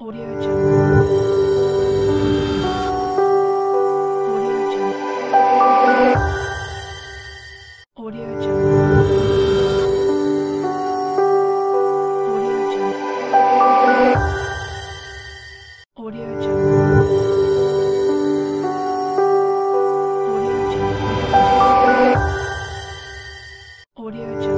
Audio Jungle. Audio